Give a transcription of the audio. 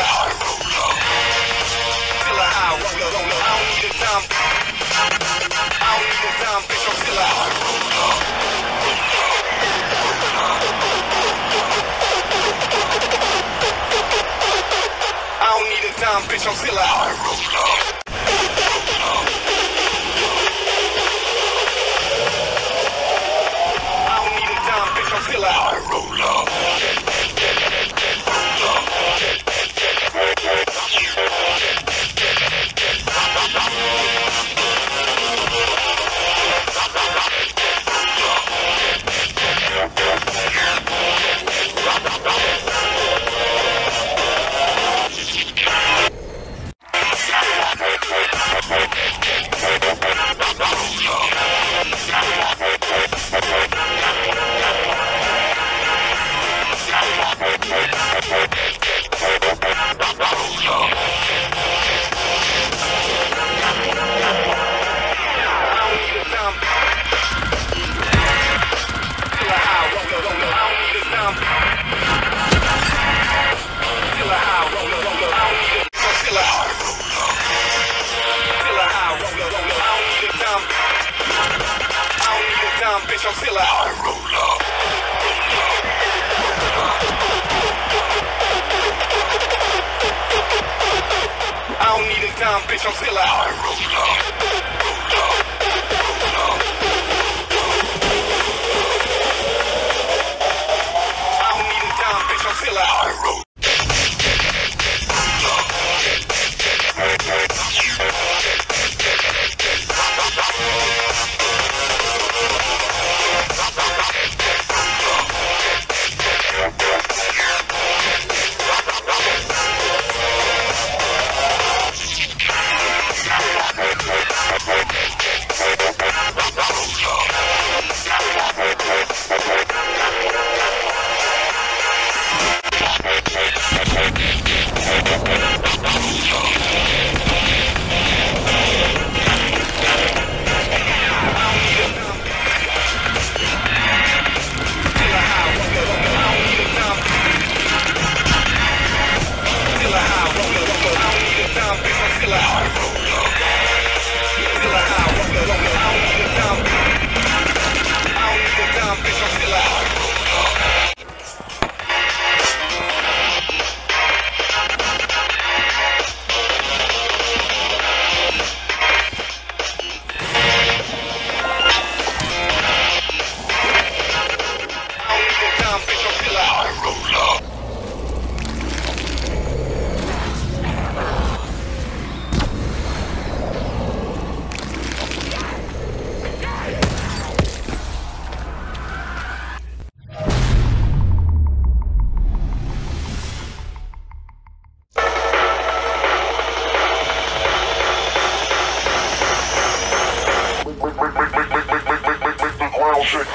High roller. I don't need a dime. I don't need a dime, bitch. I'm still like roller. I don't need a dime, bitch. I'm still a high roller. Still out. let your still out. I roll up. I don't need a dime, bitch, I'm still out. I roll up. Roll up. Ultra.